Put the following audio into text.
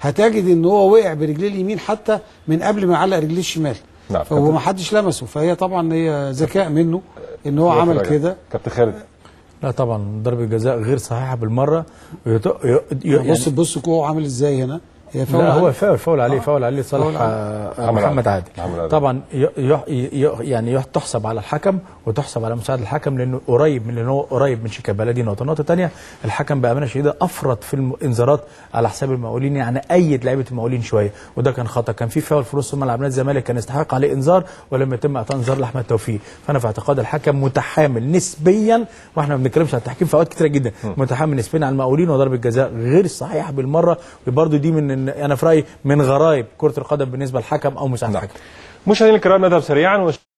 هتجد إن هو وقع برجليه اليمين حتى من قبل ما يعلق رجليه الشمال. نعم. فهو ما حدش لمسه. فهي طبعا هي ذكاء منه إن هو عمل كده. كابتن خالد. لا طبعا ضربة جزاء غير صحيحة بالمرة. ي- يعني بص بص كوعه عامل إزاي هنا. هي فاول لا هو. فاول فاول عليه فاول عليه صالح عليه. آه، محمد محمد عادل. عادل محمد عادل. طبعا ي- ي- ي- يعني تحسب على الحكم وتحسب على مساعد الحكم لأنه قريب من لأنه هو قريب من شيكابالا دي نقطة النقطه الثانية الحكم بامانه شديده أفرط في الانذارات على حساب المقاولين يعني أيد لعيبة المقاولين شوية وده كان خطأ كان في فاول في نص ملعب نادي الزمالك كان يستحق عليه انذار ولم يتم إعطاء انذار لأحمد توفيق فأنا في اعتقاد الحكم متحامل نسبيا وإحنا ما بنتكلمش عن التحكيم في أوقات كتيرة جدا متحامل نسبيا على المقاولين وضربة جزاء غير صحيحة بالمرة وبرده دي من أنا في رأيي من غرائب كرة القدم بالنسبة للحكم أو مساعد الحكم. مشاهدينا الكرام نذهب سريعا